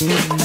嗯。